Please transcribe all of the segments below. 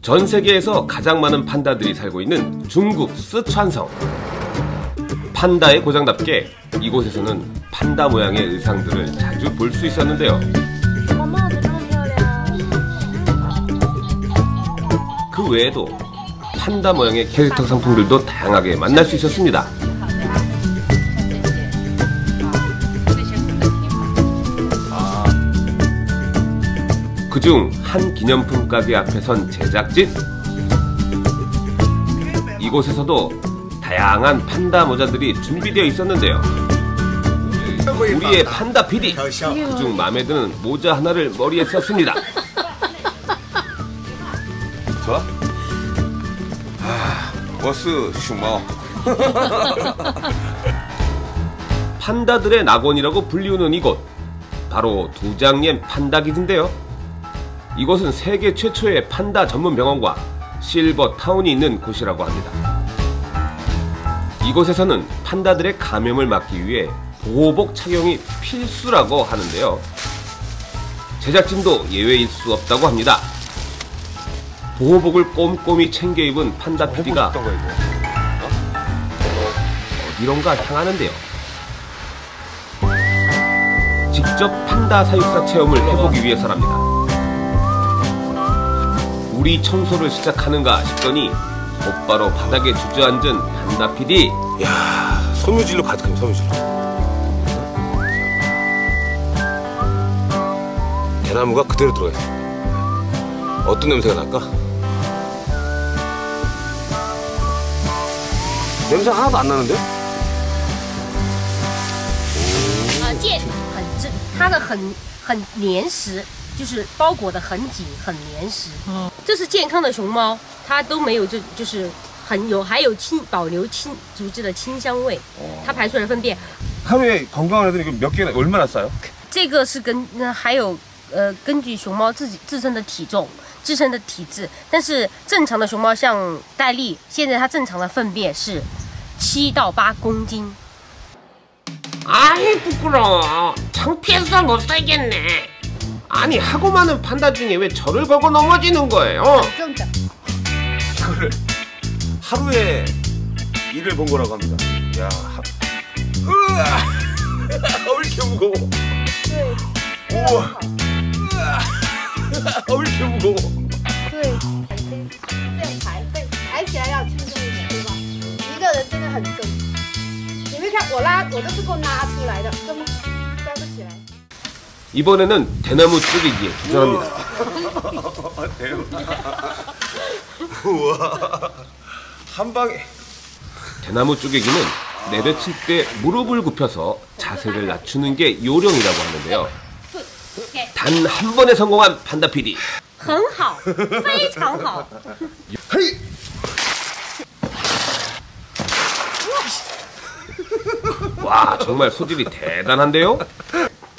전 세계에서 가장 많은 판다들이 살고 있는 중국 쓰촨성. 판다의 고장답게 이곳에서는 판다 모양의 의상들을 자주 볼 수 있었는데요. 그 외에도 판다 모양의 캐릭터 상품들도 다양하게 만날 수 있었습니다. 그중 한 기념품 가게 앞에 선 제작진. 이곳에서도 다양한 판다 모자들이 준비되어 있었는데요. 우리의 판다 PD 그중 마음에 드는 모자 하나를 머리에 썼습니다. 좋아? 아, 버스 슈머. 판다들의 낙원이라고 불리우는 이곳 바로 두장옌 판다 기지인데요. 이곳은 세계 최초의 판다 전문 병원과 실버 타운이 있는 곳이라고 합니다. 이곳에서는 판다들의 감염을 막기 위해 보호복 착용이 필수라고 하는데요. 제작진도 예외일 수 없다고 합니다. 보호복을 꼼꼼히 챙겨 입은 판다 PD가 이거. 어디론가 향하는데요. 직접 판다 사육사 체험을 해보기 위해서랍니다. 우리 청소를 시작하는가 싶더니 곧바로 바닥에 주저앉은 판다 PD. 야, 섬유질로 가득한 섬유질로. 대나무가 그대로 들어가 있어. 어떤 냄새가 날까? 냄새 하나도 안 나는데? 呃，剑很真，它的很很粘实，就是包裹的很紧，很粘实。嗯， 这是健康的熊猫，它都没有这就是很有还有清保留清竹子的清香味，它排出来的粪便， 하루에 건강한 애들 이거 몇 개나 얼마나 싸요? 这个是跟那还有呃根据熊猫自己自身的体重。自身的体质，但是正常的熊猫像戴丽，现在它正常的粪便是七到八公斤， 아이 부끄러워. 창피해서 못 살겠네. 아니 하고 많은 판다 중에 왜 저를 걸고 넘어지는 거예요? 正的。 이거를 하루에 일을 본 거라고 합니다. 야, 하... 으아! 왜 이렇게 무거워? 对， 우와, 으아! 왜 이렇게 무거워? 对，这样抬，对，抬起来要轻松一点，对吧？一个人真的很重。你没看我拉，我都是够拉出来的，根本抓不起来。 이번에는 대나무 쪼개기에 도전합니다. 우와, 한 방에. 대나무 쪼개기는 내려칠 때 무릎을 굽혀서 자세를 낮추는 게 요령이라고 하는데요. 단 한 번에 성공한 판다 PD. 很好，非常好。 헤이! 와 정말 소질이 대단한데요.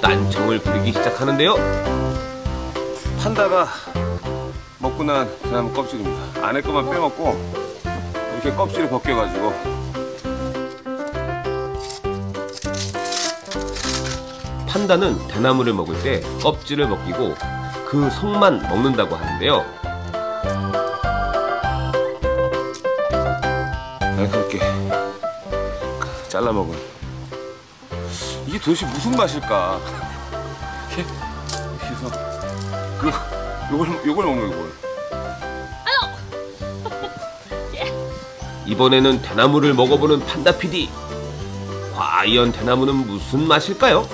딴청을 부리기 시작하는데요. 판다가 먹고 난 대나무 껍질입니다. 안에 것만 빼먹고 이렇게 껍질을 벗겨가지고 판다는 대나무를 먹을 때 껍질을 벗기고 그 속만 먹는다고 하는데요. 날카롭게 잘라 먹은 이게 도대체 무슨 맛일까? 이렇게 해서 요 요걸 요걸 먹는 거 이걸. 이번에는 대나무를 먹어보는 판다 PD. 과연 대나무는 무슨 맛일까요?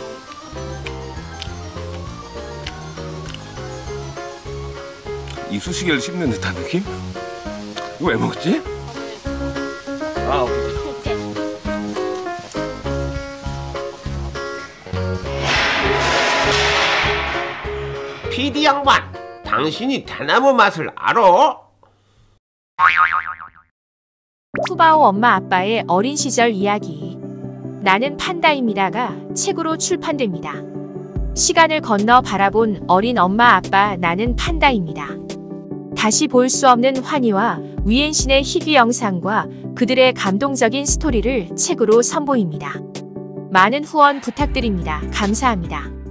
이쑤시개를 씹는 듯한 느낌? 이거 왜 먹지? 아, 오케이. PD 양반, 당신이 대나무 맛을 알아? 푸바오 엄마 아빠의 어린 시절 이야기. 나는 판다입니다가 책으로 출판됩니다. 시간을 건너 바라본 어린 엄마 아빠 나는 판다입니다. 다시 볼 수 없는 환희와 위엔신의 희귀 영상과 그들의 감동적인 스토리를 책으로 선보입니다. 많은 후원 부탁드립니다. 감사합니다.